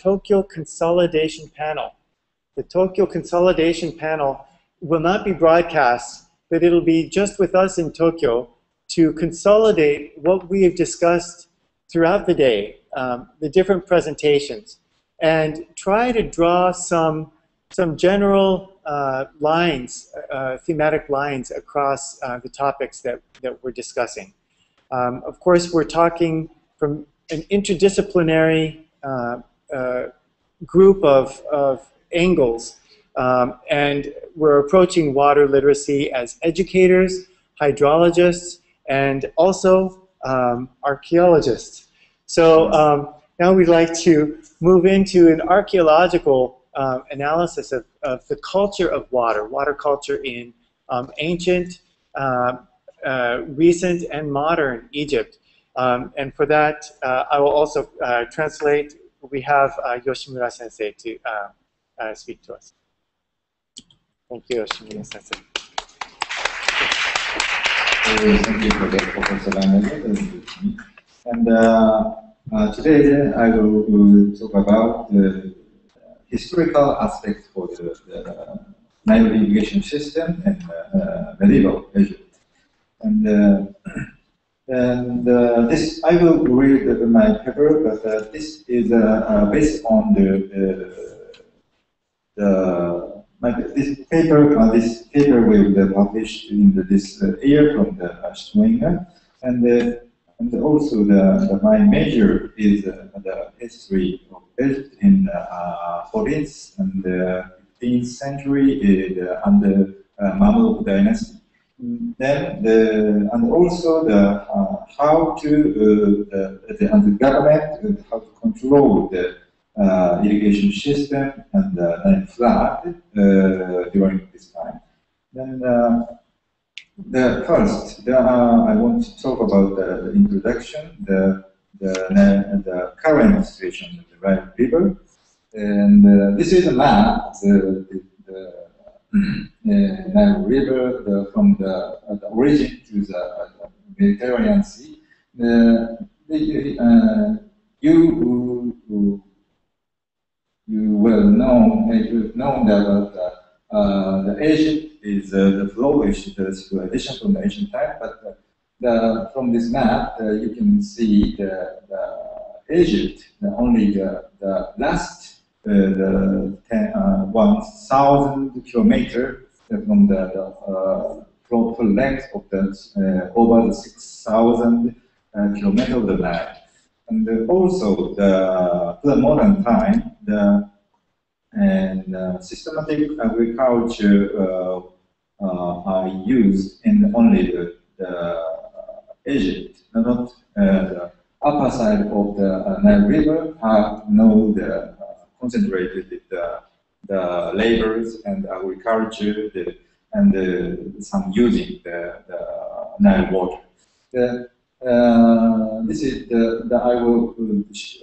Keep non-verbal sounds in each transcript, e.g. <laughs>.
Tokyo Consolidation Panel. The Tokyo Consolidation Panel will not be broadcast, but it'll be just with us in Tokyo to consolidate what we have discussed throughout the day, um, the different presentations, and try to draw some, some general uh, lines, uh, thematic lines across uh, the topics that, that we're discussing. Um, of course, we're talking from an interdisciplinary uh, group of, of angles, um, and we're approaching water literacy as educators, hydrologists, and also um, archaeologists. So um, now we'd like to move into an archaeological uh, analysis of, of the culture of water, water culture in um, ancient, uh, uh, recent, and modern Egypt. And for that, uh, I will also uh, translate. We have uh, Yoshimura Sensei to speak to us. Thank you, Yoshimura Sensei. thank you proposal and uh, uh, today I will talk about the historical aspects for the, the irrigation system in uh, medieval Egypt. And, uh, and uh, this, I will read my paper, but uh, this is based on the, the my, this paper, uh, this paper will be published in this uh, year from the uh, Springer, and and also the, the, my major is the history of Egypt in uh, 14th and the 15th century uh, under uh, Mamluk dynasty. Then the and also the uh, how to uh, the, and the government how to control the uh, irrigation system and uh, flood during this time. Then the first, the, I want to talk about the introduction, the the, the current situation of the Nile River. And uh, this is a map the, the Nile River the, from the, uh, the, origin to the, Mediterranean Sea. The, uh, you you will know you've known that uh, the Egypt is uh, the flow is the civilization from the ancient time, but the, from this map, uh, you can see the, the Egypt, the only the, the last uh, the 10, uh, 1,000 kilometer from the, the uh, total length of the over the 6,000 kilometer of the land. And also the, the modern time, the and uh, systematic agriculture uh, uh, are used in only the, the Egypt, not the upper side of the Nile River have no the concentrated the, the labors and agriculture the, and the, some using the, the Nile water. The, uh, this is the, the I will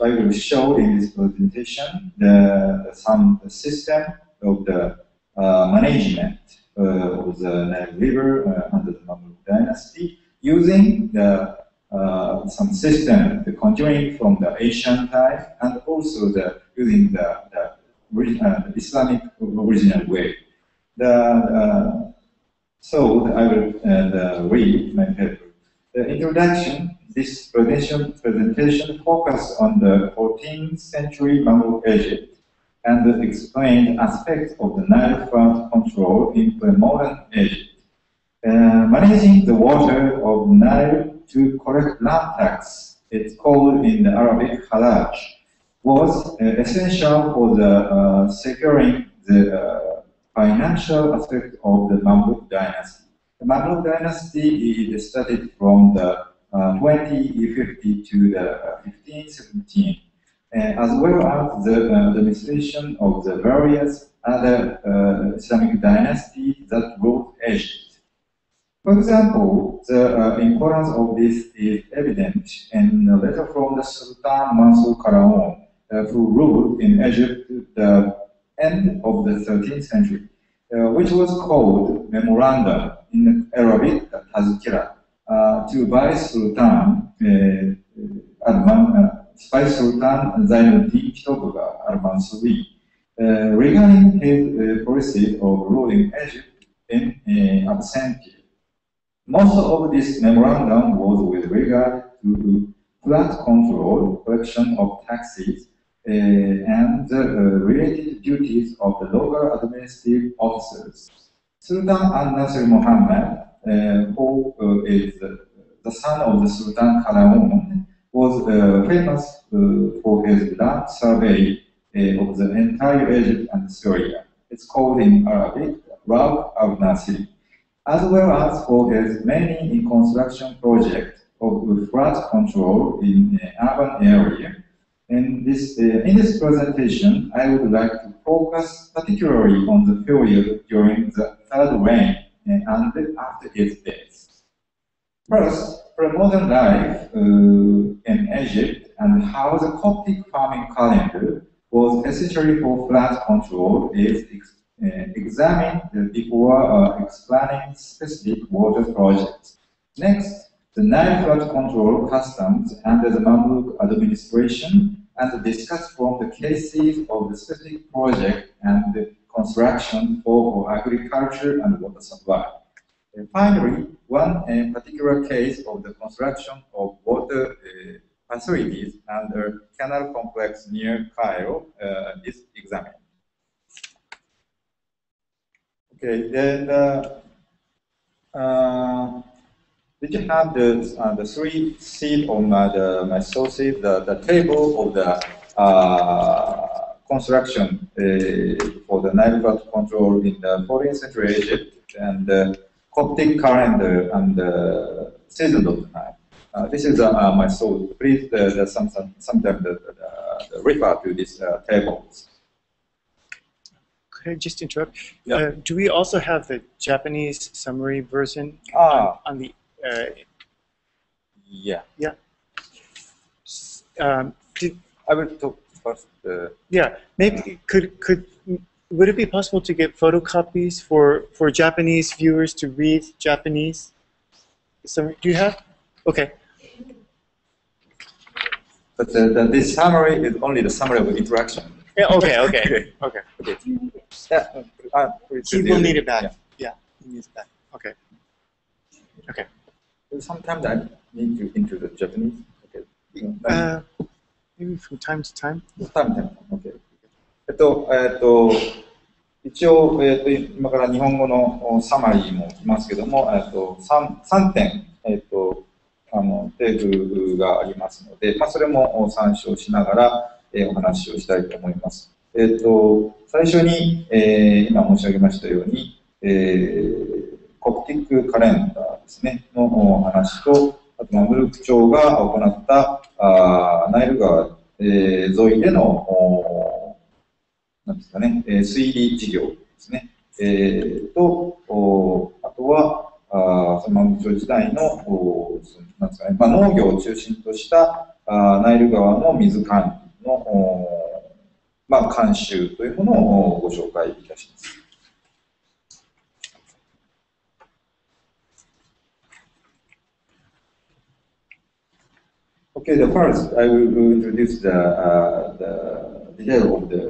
I will show in this presentation the some system of the uh, management uh, of the Nile River uh, under the Mamluk dynasty using the uh, some system the continuing from the ancient time and also the using the, uh, the Islamic original way. The so I will read my paper. The introduction, this presentation, presentation focused on the 14th century Mamluk Egypt and explained aspects of the Nile flood control in pre-modern Egypt. Uh, managing the water of Nile to correct land tax, it's called in the Arabic halaj, was uh, essential for the uh, securing the uh, financial aspect of the Mamluk dynasty. The Mamluk dynasty is started from the uh, 2050 to the 1517, uh, as well as the uh, administration of the various other uh, Islamic dynasties that ruled Egypt. For example, the uh, importance of this is evident in a letter from the Sultan Mansur Karaon, uh, who ruled in Egypt the end of the 13th century, which was called memoranda in Arabic Tazkira uh, to Vice Sultan uh, uh, Vice Sultan Zainuddin Kitobuga al-Mansuri uh, regarding his uh, policy of ruling Egypt in uh, absentia. Most of this memorandum was with regard to flood control, collection of taxes, uh, and the uh, related duties of the local administrative officers. Sultan al-Nasir Muhammad, uh, who uh, is the son of the Sultan Kalamun, was uh, famous uh, for his land survey uh, of the entire Egypt and Syria. It's called in Arabic Rauk al-Nasir, as well as for his many construction projects of flood control in urban area. In this, uh, in this presentation, I would like to focus particularly on the period during the third reign and after its death. First, pre-modern life uh, in Egypt and how the Coptic farming calendar was essentially for flood control is ex uh, examined before uh, explaining specific water projects. Next, the Nile flood control customs under the Mamluk administration and discuss from the cases of the specific project and the construction for agriculture and water supply. And finally, one uh, particular case of the construction of water uh, facilities under canal complex near Cairo uh, is examined. Okay, then uh, uh, did you have the uh, the three seat on my the my sources the the table of the construction for the Nile control in the 14th century Egypt and the Coptic calendar and uh, season of the Nile. Uh, this is uh, my source. Please, uh, some, some, sometimes refer to these tables. Could I just interrupt? Yeah. Uh, do we also have the Japanese summary version Ah. on, on the? Uh, Yeah. s- um, did, I will talk first. Uh, yeah, maybe could could would it be possible to get photocopies for for Japanese viewers to read Japanese? Summary? Do you have? Okay. but the, the, this summary is only the summary of interaction. Yeah, okay. Okay. <laughs> okay. okay. Yeah, uh, he will need it back. yeah. Yeah, he needs it back. Okay. Okay. Sometimes I need to into the Japanese. Okay. Uh, maybe from time to time. タイムタイム OK えっと、えっと、一応、えっと、今から日本語のおサマリーも来ますけども、えっと、3, 3点、えっと、あの、テーブルがありますので、まあ、それもお参照しながら、えーお話をしたいと思います。えっと、最初に、えー今申し上げましたように、えーコプティックカレンダーですね、の話と、あと、マムルク朝が行った、あナイル川えー沿いでの、なんですかね、えー水利事業ですね、えーと、おあとは、あそのマンチョ時代の、おなんですかね、まあ、農業を中心としたあナイル川の水管理の、おまあ、監修というものをご紹介いたします。Okay, the first, I will will introduce the, uh, the detail of the,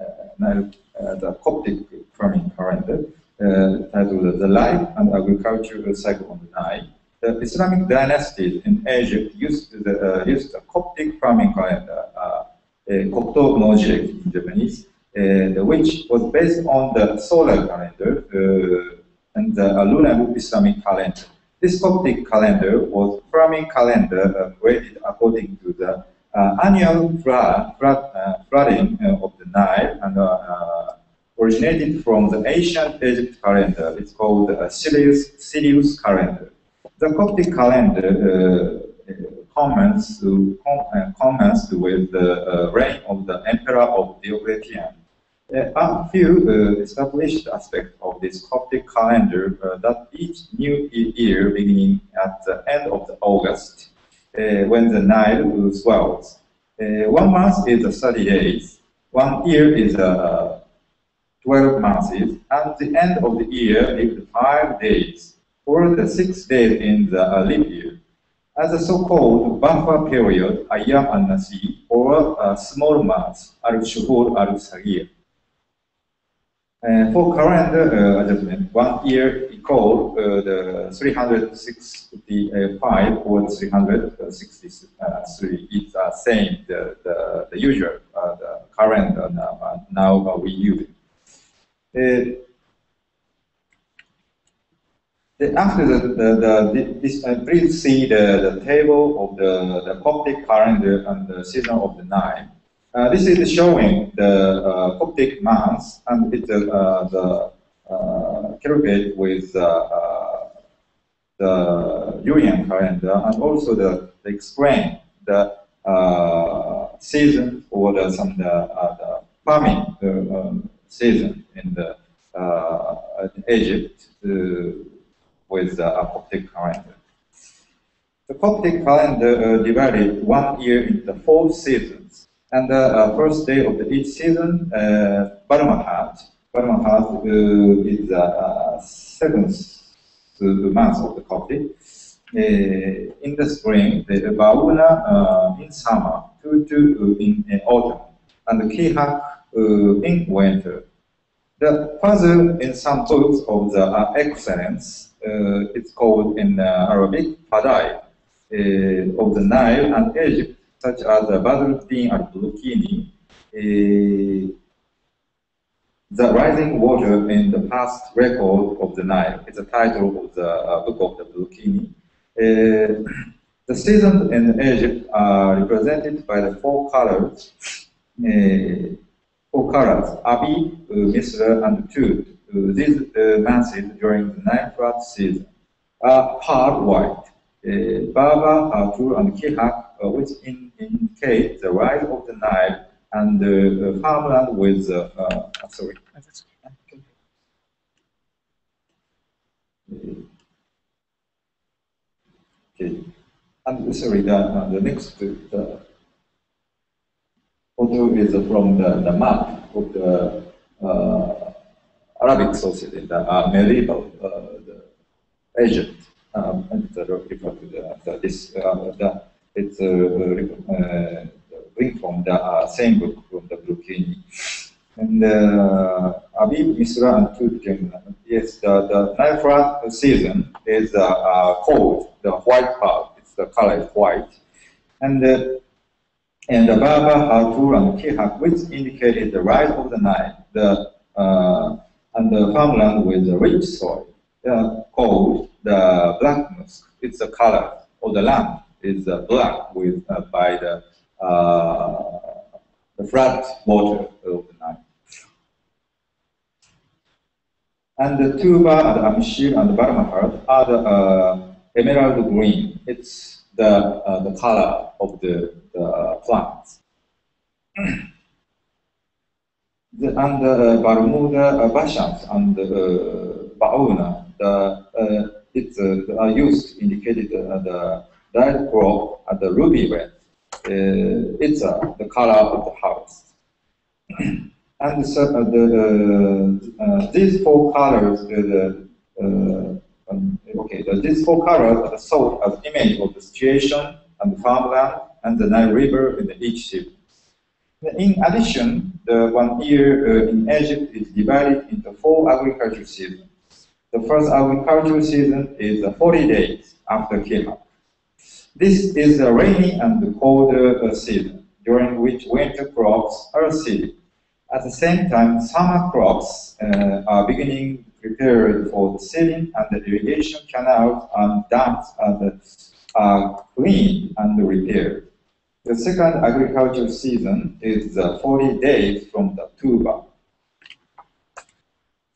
uh, uh, the Coptic farming calendar, uh, titled The Life and Agricultural Cycle on the Nile. The Islamic dynasties in Egypt used the, uh, used the Coptic farming calendar, uh, uh, Copto Nojek in Japanese, uh, which was based on the solar calendar uh, and the lunar Islamic calendar. This Coptic calendar was farming calendar uh, created according to the uh, annual flood, flood, uh, flooding uh, of the Nile and uh, uh, originated from the ancient Egypt calendar. It's called uh, Sirius, Sirius calendar. The Coptic calendar uh, uh, comments, uh, with the uh, reign of the emperor of Diocletian. Uh, a few uh, established aspects of this Coptic calendar uh, that each new year beginning at the end of the August, uh, when the Nile swells. One month is uh, 30 days, one year is uh, 12 months, and the end of the year is 5 days, or the 6 days in the leap year. As a so-called buffer period, Ayam and Nasi, or uh, small month, al-shuhur al-saghir. And for current uh, adjustment, one year equal uh, the 365 or 363 is uh, same the, the, the usual uh, the current uh, now uh, we use. Uh, after the, the, the this, uh, please see the, the table of the, the Coptic calendar and the season of the Nile. Uh, this is showing the uh, Coptic months, and it's uh, the uh, with uh, uh, the Julian calendar, and also the, the explain the season or the some the, the farming um, season in the Egypt with the Coptic calendar. The Coptic calendar divided one year into four seasons. And the uh, first day of the, each season, uh, Barmahat, Barmahat uh, is the uh, seventh month of the. Uh, in the spring, the Bauna uh, in summer, Tutu in, in autumn, and the Kihak in winter. The further in some books of the uh, excellence, uh, it's called in uh, Arabic Padai of the Nile and Egypt such as the Badruddin al-Bulkini, The Rising Water in the Past Record of the Nile. It's a title of the uh, book of the Bulkini. Uh, the seasons in Egypt are represented by the four colors, uh, four colors, Abi, uh, Misra, and Tut. Uh, these uh, months during the Nile flood season are part white. Uh, Baba, Hatur, and Kihak, which in indicate the rise of the Nile and the farmland with, uh, uh, sorry. Okay. And sorry, the, uh, the next the photo is from the, the map of the uh, Arabic society, the uh, medieval uh, the Egypt, um, and the, to the, the this uh, the it's uh, bring from the uh, same book from the Bulkini. And uh, Abib, Misra, and Tutjim, yes, the, the season is uh, uh, cold, the white part, it's the color is white. And uh, and the Baba, Hatur, and Kihak, which indicated the rise of the Nile, the, uh, and the farmland with the rich soil, uh, called the black musk. It's the color of the land is uh, black with uh, by the uh, the flat water of the Nile. And the tuba and the and the barmahart are the uh, emerald green. It's the uh, the color of the, the plants. <clears throat> the, and the uh, Bermuda Bashans and the Bauna, the it's are used indicated the that crop at the ruby red. Uh, it's uh, the color of the house. <clears throat> and so, uh, the, uh, these four colors, the, uh, um, okay, the, these four colors are sold as image of the situation and the farmland and the Nile River in each season. In addition, the one year uh, in Egypt is divided into four agricultural seasons. The first agricultural season is 40 days after Kihak. This is a rainy and cold uh, season, during which winter crops are seeded. At the same time, summer crops uh, are beginning prepared for the seeding and the irrigation canals and dams are cleaned and repaired. The second agricultural season is uh, 40 days from the tuba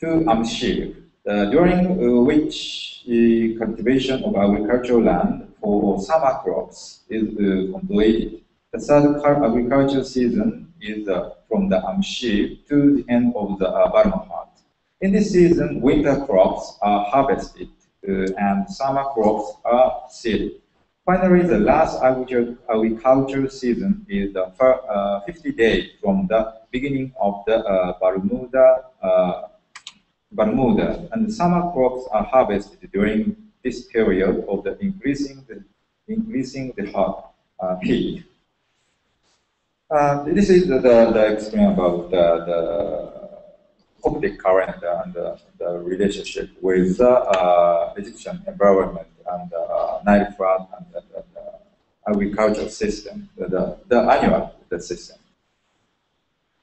to Amshir, during uh, which the cultivation of agricultural land for summer crops is uh, completed. The third agricultural season is uh, from the Amshir to the end of the uh. In this season, winter crops are harvested uh, and summer crops are seeded. Finally, the last agricultural season is uh, 50 days from the beginning of the uh, Bermuda, uh, Bermuda, and summer crops are harvested during this period of the increasing the increasing the hot uh, heat. Uh, this is the, the, the explain about the, the Coptic current and the, the relationship with the uh, Egyptian environment and uh, Nile flood and the, agricultural system, the, the, the annual the system.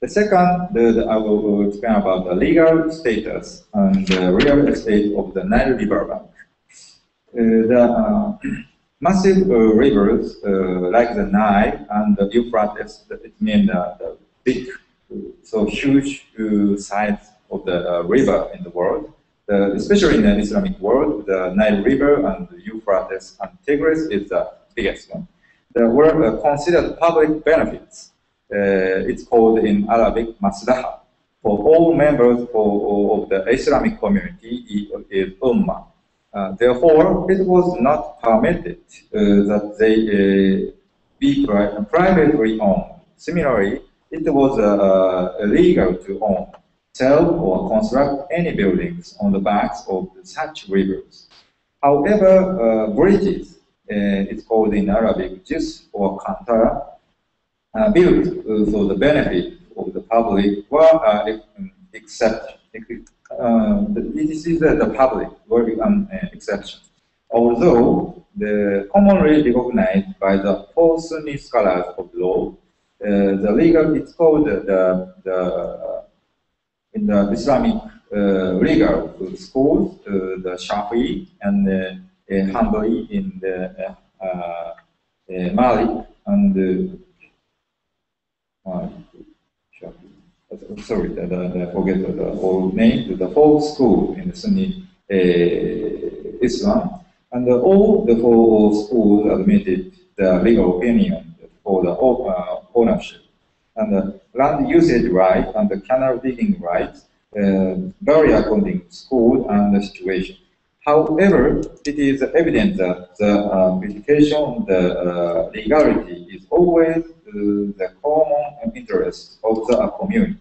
The second, the, the, I will explain about the legal status and the real estate of the Nile River bank. Uh, the uh, <clears throat> massive uh, rivers uh, like the Nile and the Euphrates, it means the big, so huge size of the river in the world. especially in the Islamic world, the Nile River and the Euphrates and Tigris is the biggest one. There were considered public benefits uh, it's called in Arabic maslaha. For all members for, of the Islamic community is ummah. Uh, therefore, it was not permitted uh, that they uh, be pri privately owned. Similarly, it was uh, illegal to own, sell, or construct any buildings on the banks of such rivers. However, uh, bridges, it's called in Arabic jis or kantara, uh, built uh, for the benefit of the public were uh, except uh, this is the, public were an exception. Although the commonly recognized by the four Sunni scholars of law, uh, the legal it's called the, the in the Islamic uh, legal schools, uh, the Shafi'i and the Hanbali in the Malik and uh, sorry, the, the, forget the, the old name, the four school in the Sunni uh, Islam, and all the four schools admitted the legal opinion for the uh, ownership. And the land usage right and the canal digging right uh, vary according to school and the situation. However, it is evident that the uh, verification the uh, legality is always the common interest of the community.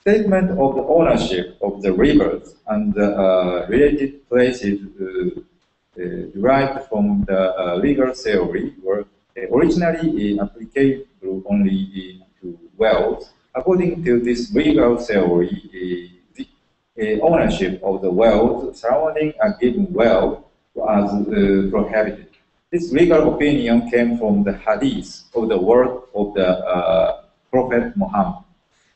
Statement of the ownership of the rivers and the uh, related places uh, uh, derived from the uh, legal theory were originally applicable only to wells. According to this legal theory, the ownership of the wells surrounding a given well was prohibited. This legal opinion came from the hadith of the word of the uh, Prophet Muhammad.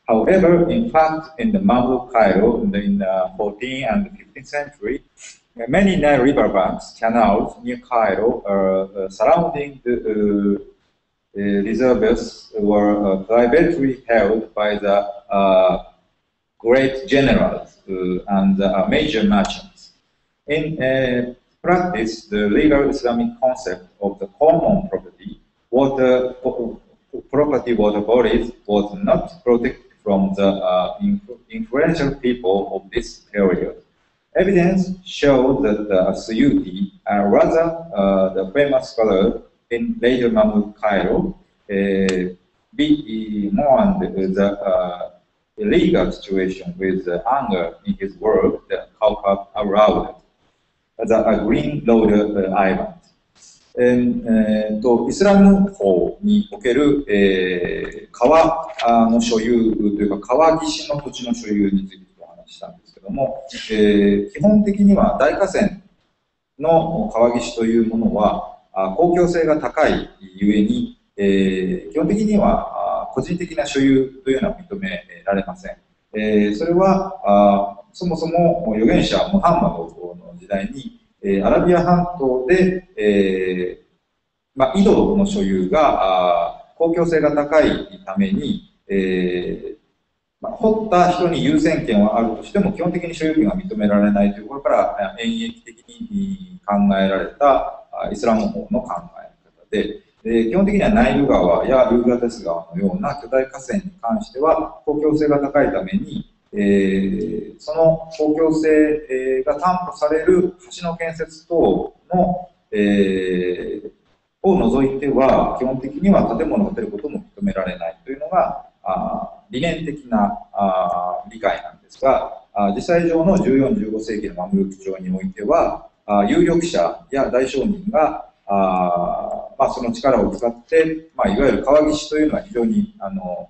However, in fact, in the Mamluk Cairo in the 14th and 15th century, many Nile river banks, canals near Cairo, uh, uh, surrounding the uh, reservoirs were uh, privately held by the uh, great generals uh, and major merchants. In practice the legal Islamic concept of the common property, water property water bodies was not protected from the uh, influential people of this period. Evidence shows that the Suyuti, uh, rather uh, the famous scholar in later Mamluk Cairo, uh, be mourned the uh, illegal situation with anger in his work, the Kawkab aroused the Green Road Island. えー、とイスラム法における、えー、川の所有というか川岸の土地の所有についてお話したんですけども、えー、基本的には大河川の川岸というものは公共性が高いゆえに、えー、基本的には個人的な所有というのは認められません。えー、それはあそもそも預言者ムハンマドの時代に、えー、アラビア半島で、えーまあ、井戸の所有があ公共性が高いために、えーまあ、掘った人に優先権はあるとしても基本的に所有権が認められないというところから演疫的に考えられたイスラム法の考え方で、で基本的にはナイル川やユーラテス川のような巨大河川に関しては公共性が高いために、え、その公共性が担保される橋の建設等の、え、を除いては、基本的には建物を建てることも認められないというのが、あ理念的なあ理解なんですが、あ実際上の14、15世紀のマムルク朝においては、あ有力者や大商人が、あまあ、その力を使って、まあ、いわゆる川岸というのは非常にあの、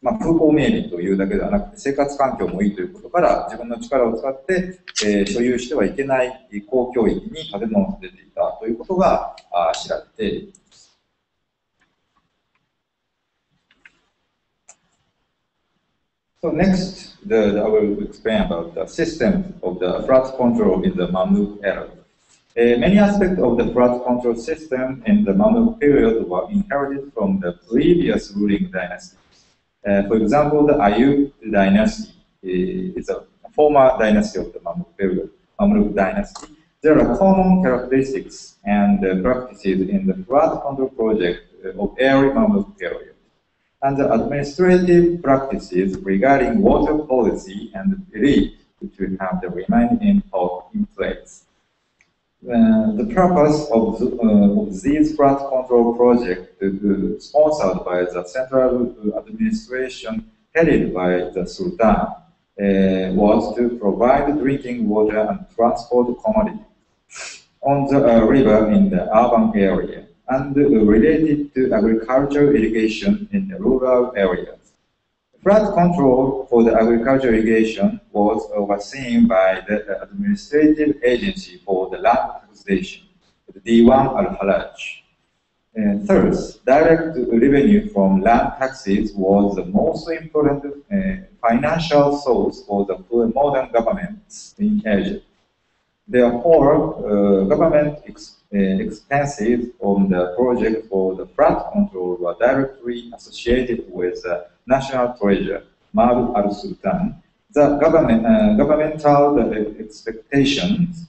まあ、風光明媚というだけではなくて生活環境もいいということから自分の力を使って、えー、所有してはいけない公共域に建物が出ていたということがあ知られています。So next, the, the, I will explain about the system of the flood control in the Mamluk era. Uh, many aspects of the flood control system in the Mamluk period were inherited from the previous ruling dynasty. Uh, for example, the Ayub dynasty is a former dynasty of the Mamluk period, Mamluk dynasty. There are common characteristics and uh, practices in the flood control project of every Mamluk period and the administrative practices regarding water policy and belief to have the remain in, in place. Uh, the purpose of, the, uh, of these flood control projects, uh, sponsored by the central administration headed by the Sultan, uh, was to provide drinking water and transport commodities on the uh, river in the urban area and related to agricultural irrigation in the rural areas. Flood control for the agricultural irrigation was overseen by the Administrative Agency for the Land Taxation, the Diwan al-Halaj. Uh, third, direct revenue from land taxes was the most important uh, financial source for the modern governments in Egypt. Therefore, uh, government ex uh, expenses on the project for the flood control were directly associated with the national treasure, Mal al-Sultan. The government, uh, governmental expectations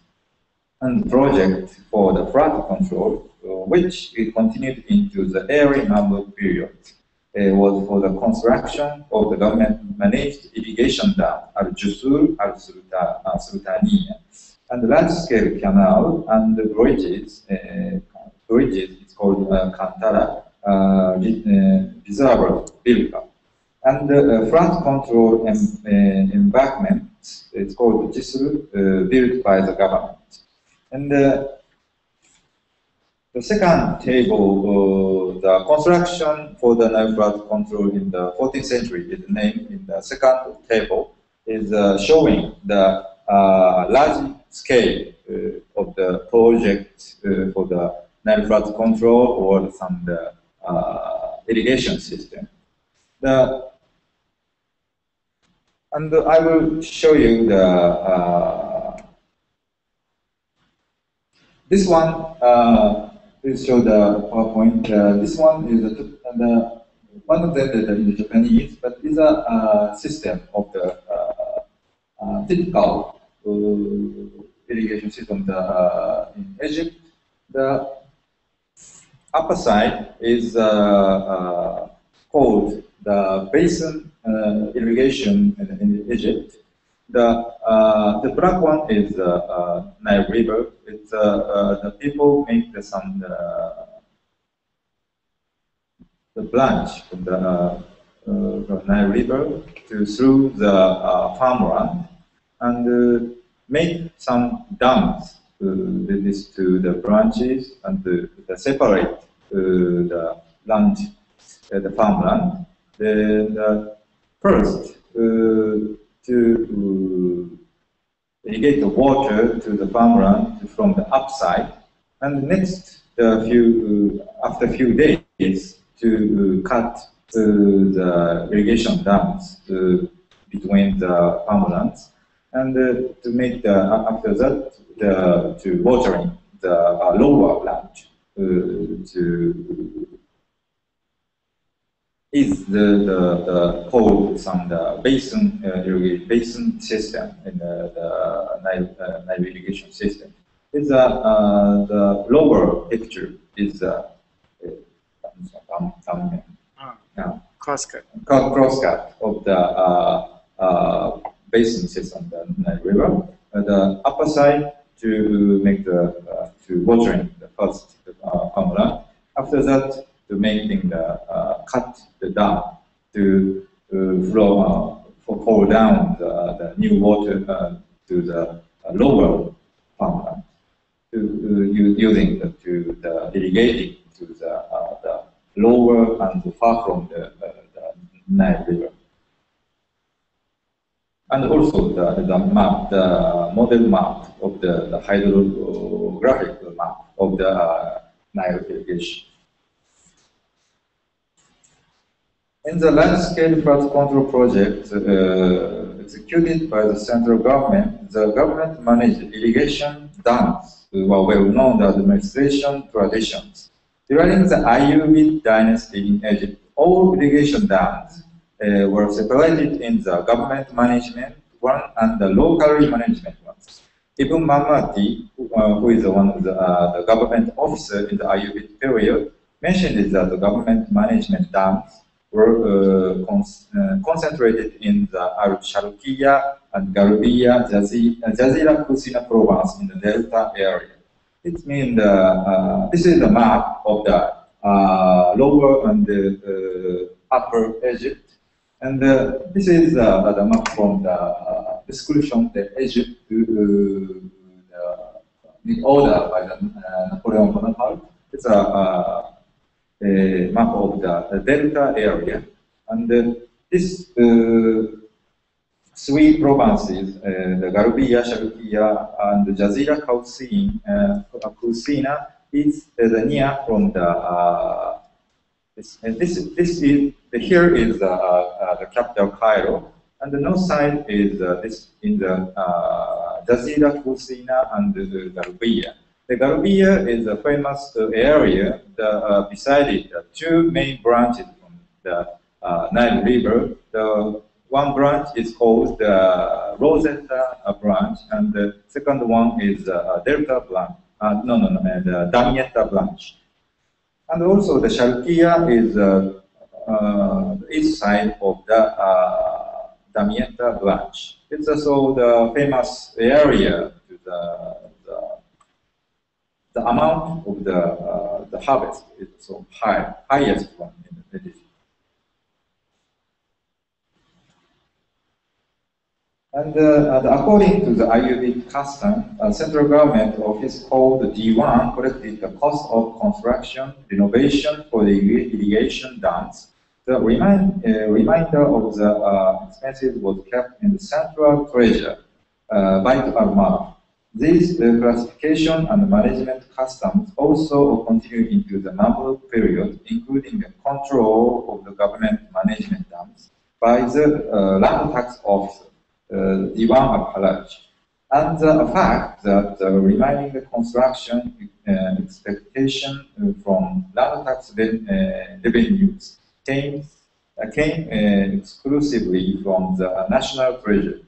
and project for the flood control, uh, which continued into the early Mamluk period, uh, was for the construction of the government-managed irrigation dam, Al-Jusur al-Sultaniya, and the large-scale canal and bridges, uh, bridges it's called uh, Kantara, uh, reservoir up. And uh, flood control uh, embankment, it's called Jisru, uh, built by the government. And uh, the second table, the construction for the Nile flood control in the 14th century is named in the second table, is showing the large scale uh, of the project uh, for the Nile flood control or some the, uh, irrigation system. The, and I will show you the this one uh, show the PowerPoint. Uh, this one is a, the, one of them is in the Japanese, but is a uh, system of the uh, typical irrigation system the, uh, in Egypt. The upper side is uh, uh, called the basin irrigation in, in, Egypt. The the black one is the Nile River. It's the people make the, some the branch from the, uh, the Nile River to through the uh, farmland, and make some dams to this to the branches and to, to separate uh, the land, uh, the farmland. Then uh, first uh, to uh, irrigate the water to the farmland from the upside, and next the few after a few days to cut the irrigation dams between the farmlands. And uh, to make the after that the to watering the uh, lower land uh, to is the, the, the code on the basin uh, basin system in the, the Nile, uh, irrigation system. Is uh, uh, the lower picture is uh, um, um, uh, crosscut crosscut of the uh, uh, basin system, the Nile River. Uh, the upper side to make the uh, to watering the first uh, formula. After that, to making the uh, cut dam to uh, flow uh, for pour down the, the new water uh, to the lower farmland. to uh, using the, to the irrigating to the, uh, the lower and far from the, uh, the Nile River. And also the, the map, the model map of the, the hydrographic map of the uh, Nile irrigation. In the large-scale flood control project uh, executed by the central government, the government managed irrigation dams were well-known administration traditions. During the Ayyubid dynasty in Egypt, all irrigation dams uh, were separated in the government management one and the locally management ones. Ibn Mamati, uh, who is one of the, uh, the government officer in the Ayyubid period, mentioned that the government management dams were uh, uh, concentrated in the Al-Sharqiyya and Garbiya Jazira Kusina province in the Delta area. It means uh, this is the map of the lower and the upper Egypt. And uh, this is uh, the map from the uh, description of Egypt uh, the order by the, Napoleon Bonaparte. It's a map of the delta area. And uh, this uh, three provinces, uh, the Garbiya, Sharqiya, and the Jazira Kusina, is the near from the this, this, this is here is the, uh, capital Cairo, and the north side is uh, this in the uh, Jazira Kusina and the, Garbiya. The Garbiya is a famous area the, uh, beside it, the two main branches from the uh, Nile River. The one branch is called the Rosetta branch, and the second one is uh, Delta branch. Uh, no, no, no, the Damietta branch. And also the Sharqiya is uh, uh, the east side of the uh, Damietta branch. It's also the famous area to the the amount of the, uh, the harvest is so high, highest one in the village. And uh, according to the Ayyubid custom, uh, central government office called the Diwan collected the cost of construction, renovation for the irrigation dams. The remind, uh, remainder of the uh, expenses was kept in the central treasury uh, by the Armada. These uh, classification and management customs also continue into the Mamluk period, including the control of the government management dams by the uh, land tax officer, uh, Diwan. And the fact that remaining the remaining construction uh, expectation uh, from land tax uh, revenues came, came exclusively from the national treasury.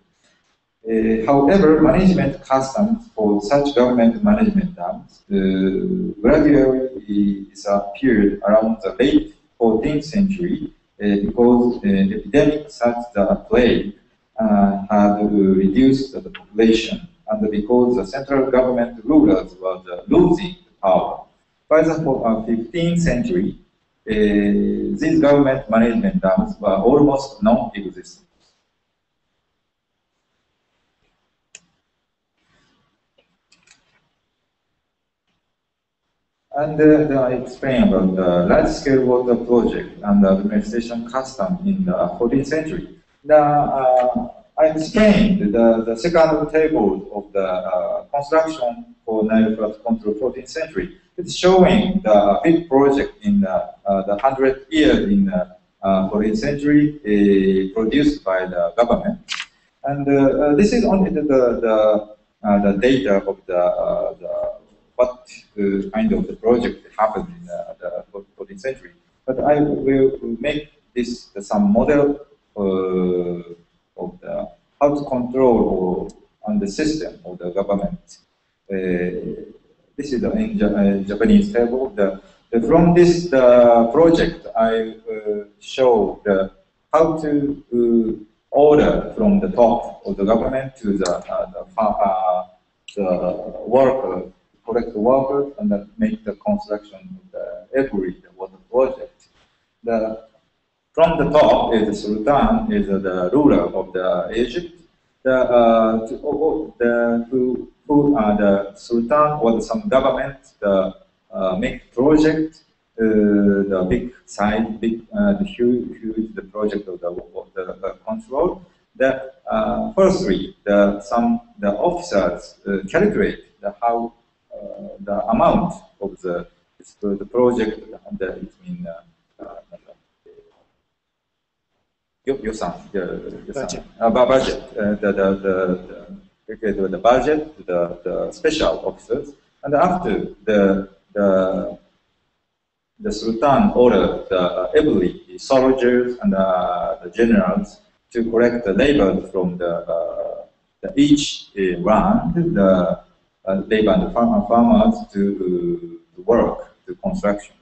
Uh, however, management customs for such government management dams uh, gradually disappeared around the late 14th century uh, because epidemics such as the plague had reduced the population and because the central government rulers were losing power. By the 15th century, uh, these government management dams were almost non-existent. And uh, I explain about the large-scale water project and the administration custom in the 14th century. Now, uh, I explained the, the second table of the uh, construction for Nile flood control 14th century. It's showing the big project in the, uh, the 100 years in the uh, 14th century uh, produced by the government. And this is only the, the, the data of the, the what uh, kind of the project happened in uh, the 14th century. But I will make this some model uh, of the how to control on the system of the government. this is the Japanese table. The, from this the project, I show the how to order from the top of the government to the, uh, the, uh, the worker collect the water and then make the construction of the every water project. The, from the top is the Sultan, is the ruler of the Egypt. The, uh, to, oh, oh, the, who uh, the Sultan or some government the uh, make project, uh, the big side, big, uh, the huge, huge the project of the, of the, the control. The uh, firstly, the some the officers uh, calculate the how the amount of the the project the it mean yosan, the, the budget, uh, budget. Uh, the, the, the, the, budget, the, the special officers, and after the the the Sultan ordered the, every soldiers and uh, the generals to collect the labor from the, uh, the each uh, round, the uh, Uh, labor and the farm, farmers to, to work, the construction.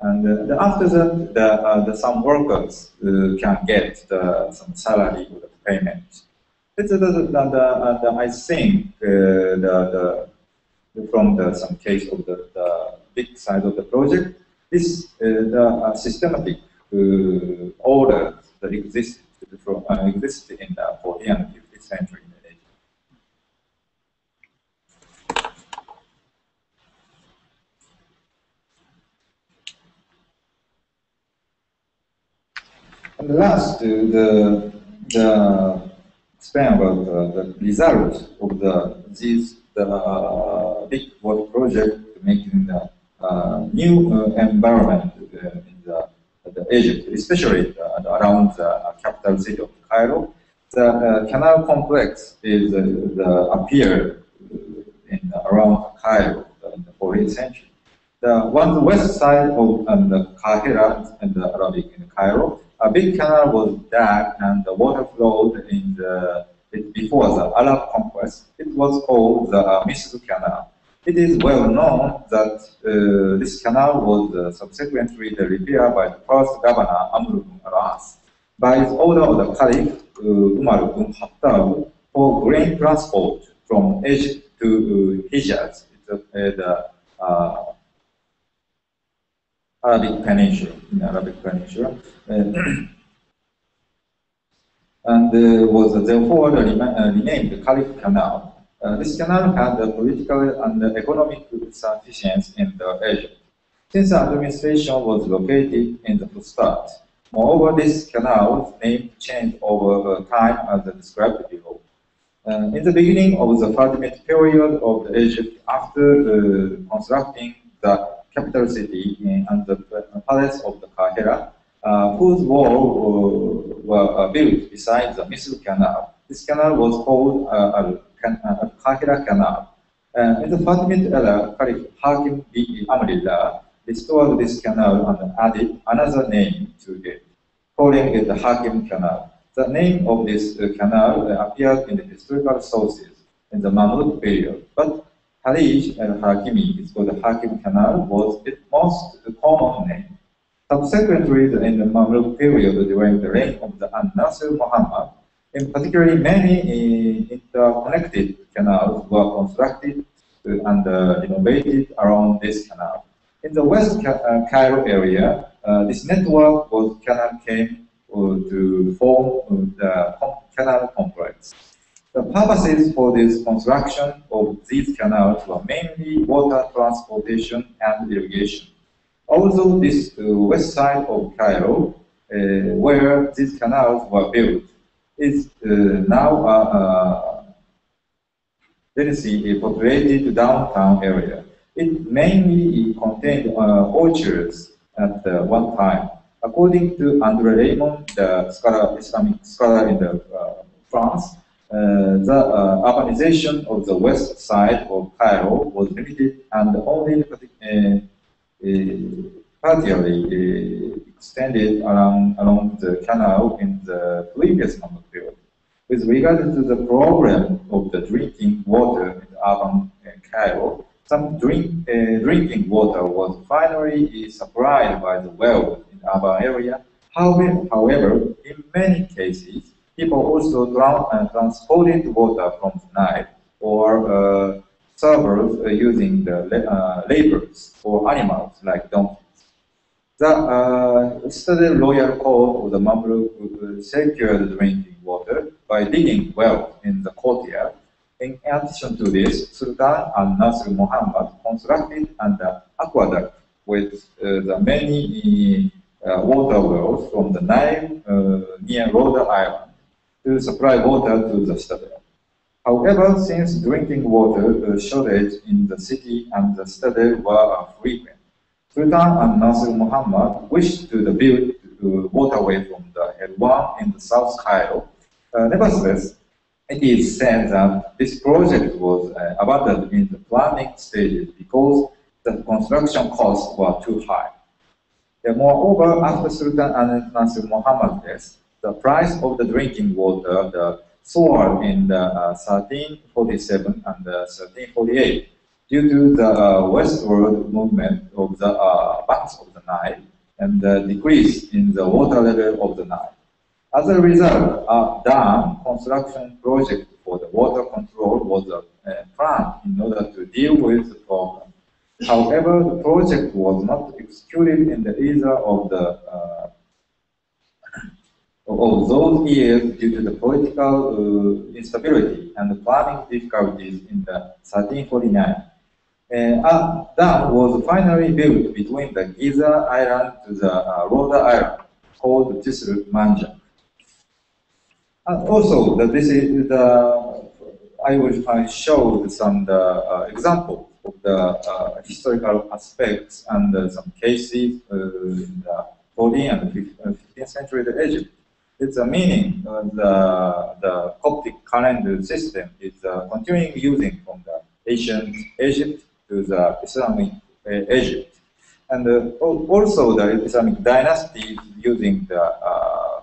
And uh, after that, the, uh, the, some workers uh, can get the, some salary or the payment. It's the, the, the, the uh, I think uh, the, the, from the, some case of the, the big side of the project, is the systematic order that existed, from, existed in the 14th and 15th century. And last, the, the explain about the, the result of the these the uh, big work project making the uh, new uh, environment in the, the Egypt, especially around the capital city of Cairo. The canal complex is the appeared in around Cairo in the 14th century. The one the west side of and the Kahira and the Arabic in Cairo a big canal was dug and the water flowed in the, before the Arab conquest. It was called the Misr Canal. It is well known that uh, this canal was uh, subsequently repaired by the first governor, Amr ibn al-As, by his order of the Caliph uh, Umar ibn Khattab for grain transport from Egypt to uh, Hijaz, Arabic Peninsula, in Arabic Peninsula. Uh, <clears throat> and uh, was therefore renamed the Caliph Canal. Uh, this canal had the political and economic sufficiency in the Egypt, since the administration was located in the Fustat. Moreover, this canal's name changed over time as described below. Uh, in the beginning of the Fatimid period of Egypt, after uh, constructing the capital city in, and the palace of the Kahira, uh, whose walls uh, were built beside the Misr Canal. This canal was called uh, Al-Kahira Canal. in the Fatimid era, Caliph Hakim bi Amrillah restored this canal and added another name to it, calling it the Hakim Canal. The name of this uh, canal uh, appeared in the historical sources in the Mamluk period, but Halij al-Hakimi, it's called the Hakim Canal, was its most common name. Subsequently, in the Mamluk period during the reign of the An-Nasir Muhammad, in particular, many uh, interconnected canals were constructed and uh, innovated around this canal. In the West uh, Cairo area, uh, this network was canal came uh, to form the canal complex. The purposes for this construction of these canals were mainly water transportation and irrigation. Although this uh, west side of Cairo, uh, where these canals were built, is uh, now a, a densely populated downtown area. It mainly contained uh, orchards at uh, one time. According to André Raymond, the scholar, Islamic scholar in the, uh, France, uh, the uh, urbanization of the west side of Cairo was limited and only uh, partially extended along, along the canal in the previous period. With regard to the problem of the drinking water in urban Cairo, some drink, uh, drinking water was finally supplied by the well in urban area. However, however, in many cases, people also drown and transported water from the Nile or uh, servers uh, using the uh, labors or animals like donkeys. The uh, studied royal code of the Mamluk secured drinking water by digging wells in the courtyard. In addition to this, Sultan An-Nasir Muhammad constructed an aqueduct with uh, the many uh, water wells from the Nile uh, near Roda Island to supply water to the citadel. However, since drinking water shortage in the city and the citadel were frequent, Sultan An-Nasir Muhammad wished to build uh, waterway from the Helwan in the South Cairo. Uh, nevertheless, it is said that this project was uh, abandoned in the planning stages because the construction costs were too high. Moreover, after Sultan An-Nasir Muhammad's death, the price of the drinking water the soared in the uh, 1347 and 1348 due to the uh, westward movement of the uh, banks of the Nile and the decrease in the water level of the Nile. As a result, a dam construction project for the water control was uh, planned in order to deal with the problem. However, the project was not executed in the either of the uh, of those years due to the political uh, instability and the planning difficulties in the 1349. Uh, a dam was finally built between the Giza Island to the uh, Roda Island, called Jisr Manja. And also, the, this is the, I will I showed some the, uh, example of the uh, historical aspects and uh, some cases uh, in the 14th and 15th century Egypt. It's a meaning the, the Coptic calendar system is uh, continuing using from the ancient Egypt to the Islamic uh, Egypt. And uh, also the Islamic dynasty using the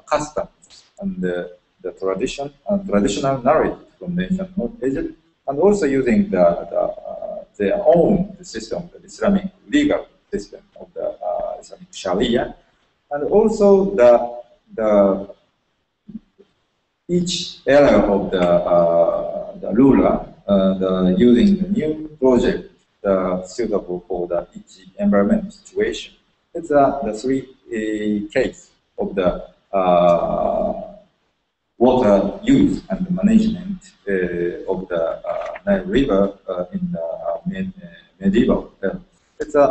customs and the, the tradition, and traditional narrative from the ancient Egypt, and also using the, the their own system, the Islamic legal system of the uh, Islamic Sharia, and also the the each area of the uh, the ruler uh, the using the new project uh, suitable for the each environment situation. It's uh, the three uh, case of the uh, water use and management uh, of the uh, Nile River in the med medieval. it's a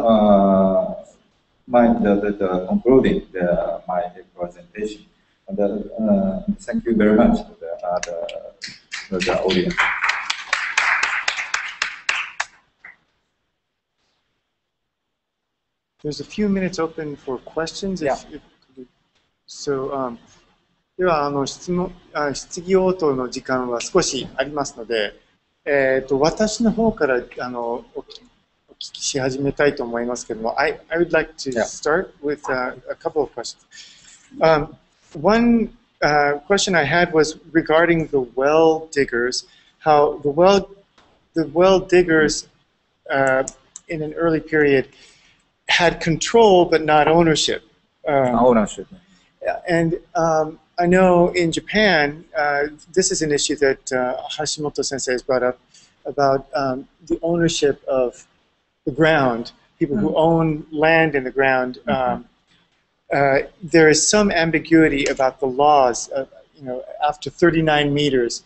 my the, the, the concluding the, my presentation. And, uh, thank you very much to the, uh, the, the audience. There's a few minutes open for questions. Yeah. If, if, so, um, ではあの質問あ質疑応答の時間は少しありますので、えー、と私の方からあのおお聞きし始めたいと思いますけれども、I, I would like to start with uh, a couple of questions. Um, one uh, question I had was regarding the well diggers, how the well, the well diggers uh, in an early period had control but not ownership. Um, ownership. and um, I know in Japan, uh, this is an issue that uh, Hashimoto sensei has brought up about um, the ownership of the ground, people who own land in the ground. Um, uh, there is some ambiguity about the laws, of, you know, after 39 meters,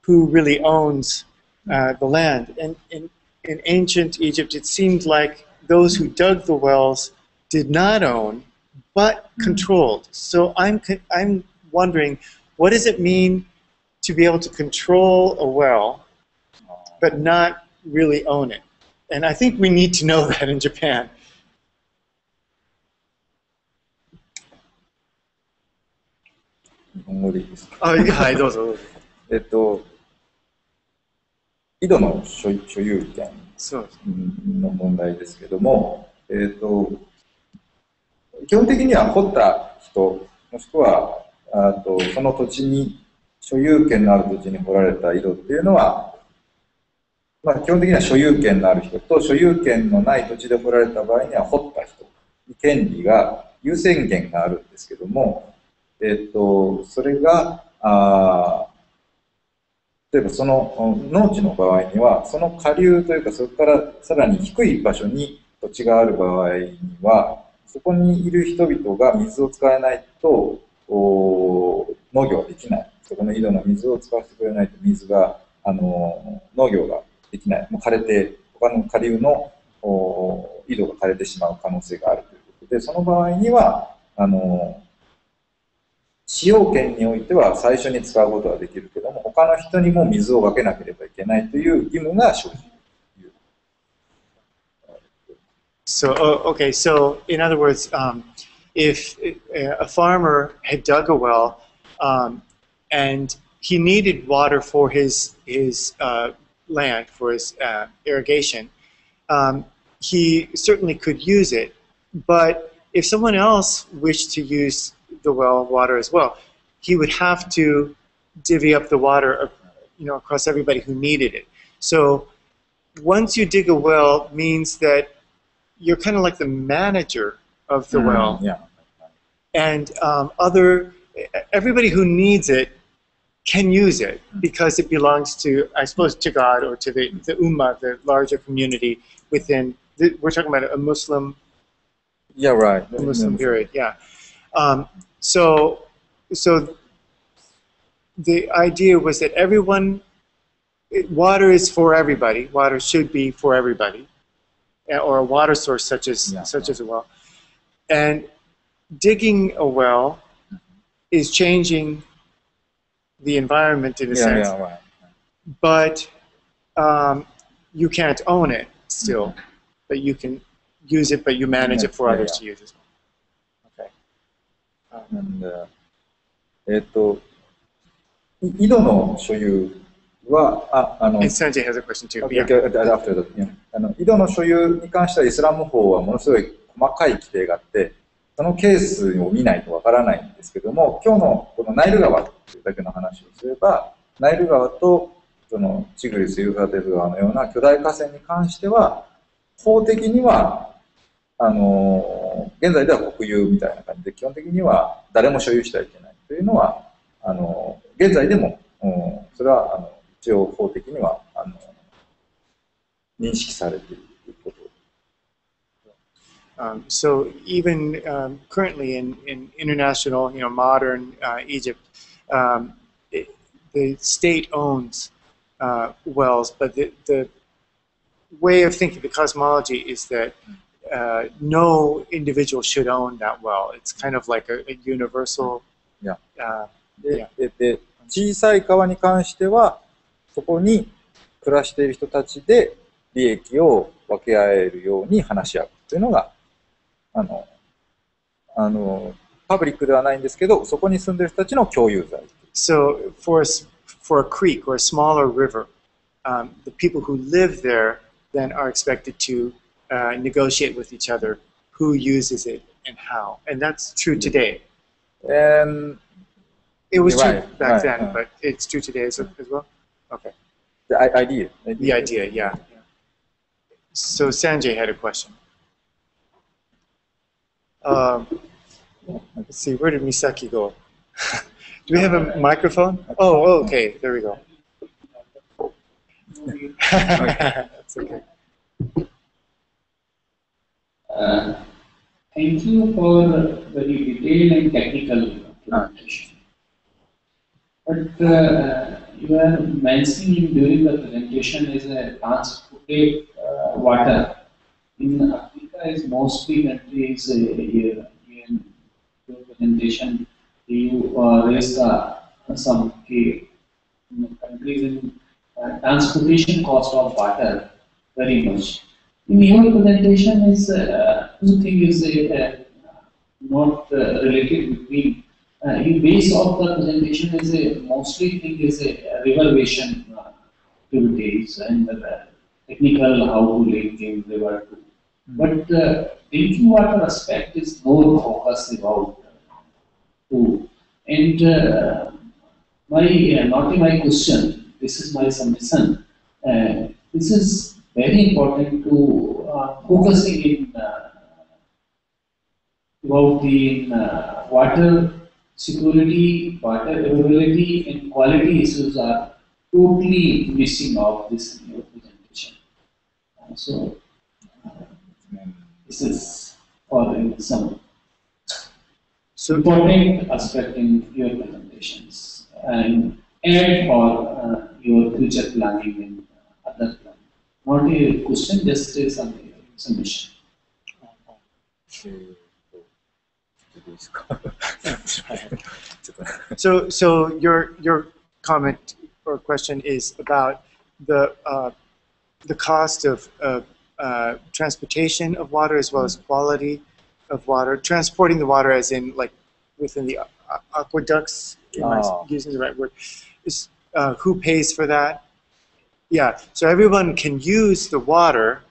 who really owns uh, the land. And in, in ancient Egypt, it seemed like those who dug the wells did not own, but controlled. So I'm, I'm wondering, what does it mean to be able to control a well, but not really own it? And I think we need to know <laughs> that in Japan. 日本語でいいですか？あはい、どうぞどうぞ。えっと、井戸の所所有権。の問題ですけども、えっと、基本的には掘った人、もしくはあとその土地に所有権のある土地に掘られた井戸っていうのは、まあ、基本的には所有権のある人と所有権のない土地で掘られた場合には掘った人に権利が優先権があるんですけども、えっと、それがあ例えばその農地の場合にはその下流というかそこからさらに低い場所に土地がある場合にはそこにいる人々が水を使えないとお農業はできない。そこの井戸の水を使わせてくれないと水があの農業ができない、もう枯れて、他の下流のお井戸が枯れてしまう可能性があるということで、その場合には、あの使用権においては最初に使うことはできるけども、他の人にも水を分けなければいけないという義務が生じる。 So, oh, okay, so in other words, um, if uh, a farmer had dug a well um, and he needed water for his, his uh, land, for his uh, irrigation, um, he certainly could use it. But if someone else wished to use the well water as well, he would have to divvy up the water uh, you know, across everybody who needed it. So once you dig a well means that you're kind of like the manager of the well, いや and um, other everybody who needs it can use it because it belongs to, I suppose, to God or to the the ummah, the larger community within. The, we're talking about a Muslim Yeah, right. Muslim period, yeah. Um, so, so the idea was that everyone, it, water is for everybody. Water should be for everybody, uh, or a water source such as Yeah. such as a well. And digging a well is changing the environment in a Yeah, sense, yeah, right. but um, you can't own it still. But you can use it, but you manage it for Yeah, others yeah. to use as well. Okay. And, uh, えっと、い井戸の所有は、あ、あの、井戸の所有に関してはイスラム法はものすごい細かい規定があって、そのケースを見ないとわからないんですけども、今日のこのナイル川というだけの話をすれば、ナイル川とそのチグリス・ユーフラテス川のような巨大河川に関しては、法的には、あの、現在では国有みたいな感じで、基本的には誰も所有してはいけないというのは、あの、現在でも、うんそれは、あの、一応法的には、あの、認識されているということ。Um, so even um, currently in, in international, you know, modern uh, Egypt, um, it, the state owns uh, wells, but the, the way of thinking, the cosmology is that uh, no individual should own that well. It's kind of like a, a universal. Yeah. Uh, ででで小さい川に関しては、そこに暮らしている人たちで利益を分け合えるように話し合うというのが、あの、あの、パブリックではないんですけど、そこに住んでいる人たちの共有財。So for a, for a creek or a smaller river, um, the people who live there then are expected to uh, negotiate with each other who uses it and how. And that's true today. And It was true Right, back right, then, right. but it's true today as, as well. Okay. the i- idea. The idea, yeah. So Sanjay had a question. Um, let's see, where did Misaki go? <laughs> Do we have a microphone? Oh, okay, there we go. <laughs> That's okay. Uh, Thank you for very detailed and technical presentation. But uh, you are mentioning during the presentation is a transported uh, water. In Africa, is mostly countries uh, here in your presentation you uh, raised uh, some key countries in uh, transportation cost of water very much. In your presentation is uh, two things is uh, not uh, related between uh, in base of the presentation is a mostly thing is a river basin uh, activities and uh, technical how to link in river to. But uh, drinking water aspect is more focused about uh, to and uh, my uh, not my question. This is my submission. Uh, this is very important to uh, focusing in uh, about the uh, water security, water availability, and quality issues are totally missing of this in your presentation. Uh, so this is for some So, important aspect in your presentations and add for uh, your future planning and other planning not a question, just a <laughs> so, so your your comment or question is about the uh, the cost of of uh, transportation of water as well as quality of water. Transporting the water, as in like within the aqueducts, oh. using the right word, is uh, who pays for that? Yeah, so everyone can use the water,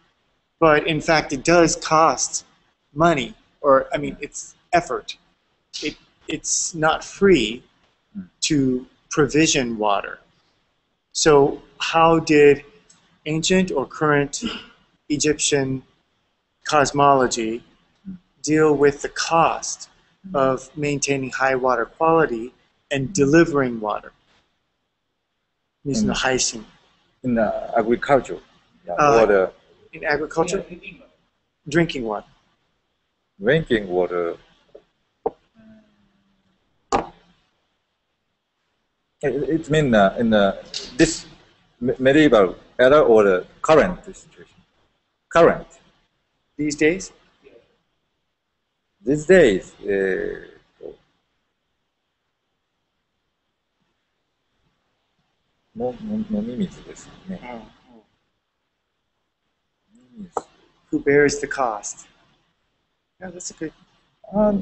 but in fact it does cost money, or I mean it's effort. It, it's not free to provision water. So how did ancient or current Egyptian cosmology deal with the cost of maintaining high water quality and delivering water using the hyacinth in uh, agriculture. Yeah, Uh, water. in agriculture, drinking water. drinking water. It, it mean uh, in uh, this medieval era or the current situation? Current. These days, these days えーと のの飲み水ですね飲み水 who bears the cost? Yeah, that's a good. あ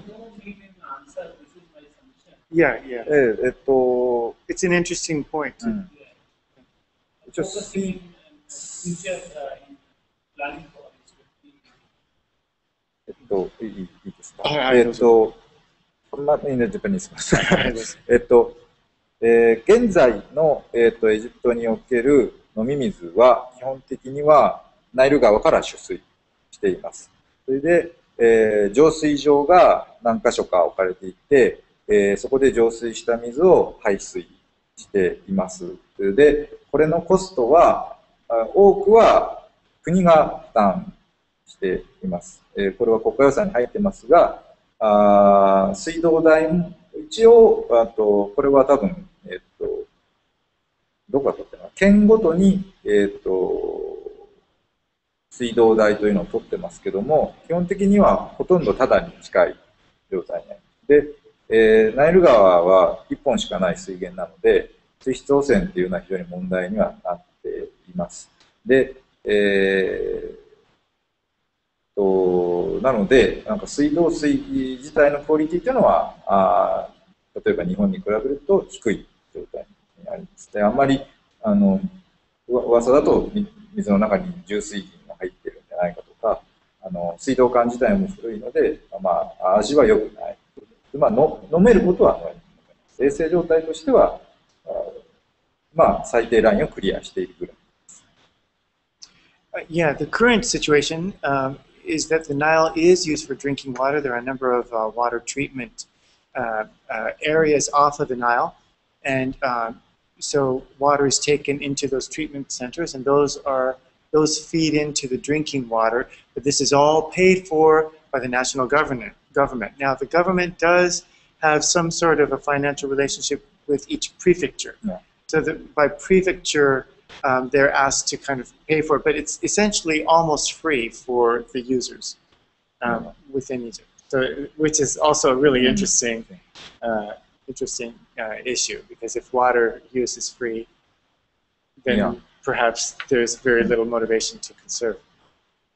answer, this is my submission. Yeah, yeah. えーえっと、 It's an interesting point. うん、一応 Focusing in uh, future uh, in planning for this. えっと、いいいいですか。はいはいえっと、まあ、いいね、ジャパニーズますはいえっと、 えー現在の、えっと、エジプトにおける飲み水は、基本的にはナイル川から取水しています。それで、えー浄水場が何箇所か置かれていて、えーそこで浄水した水を排水しています。で、これのコストは、多くは国が負担しています。えーこれは国家予算に入ってますが、あ水道代も、一応、あと、これは多分、どこが取ってるの県ごとに、えっと、水道代というのを取ってますけども、基本的にはほとんどタダに近い状態になります。で、えーナイル川は1本しかない水源なので、水質汚染っていうのは非常に問題にはなっています。で、えーと、なので、なんか水道水自体のクオリティというのは、あ例えば日本に比べると低いあります。で、あんまり、あの、噂だと水の中に重水銀が入ってるんじゃないかとか、あの、水道管自体も古いので、まあ、味は良くない。でまあ、の飲めることは飲めます。衛生状態としては、あまあ、最低ラインをクリアしているぐらい。Uh, yeah, the current situation um, is that the Nile is used for drinking water. There are a number of uh, water treatment uh, uh, areas off of the Nile, and um, so water is taken into those treatment centers, and those are those feed into the drinking water. But this is all paid for by the national government. Government. Now, the government does have some sort of a financial relationship with each prefecture. Yeah. So that by prefecture, um, they're asked to kind of pay for it, but it's essentially almost free for the users um, within Egypt. So, which is also a really Mhm. interesting, uh, interesting uh, issue because if water use is free, then Yeah. perhaps there's very little motivation to conserve.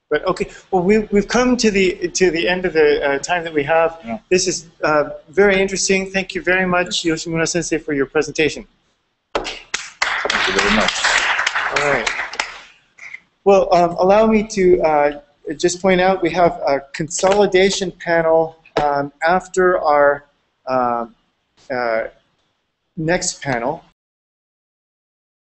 But okay, well we, we've come to the to the end of the uh, time that we have. Yeah. This is uh, very interesting. Thank you very much, Yoshimura Sensei, for your presentation. Thank you very much. All right. Well, um, allow me to uh, just point out we have a consolidation panel um, after our um Uh, next panel.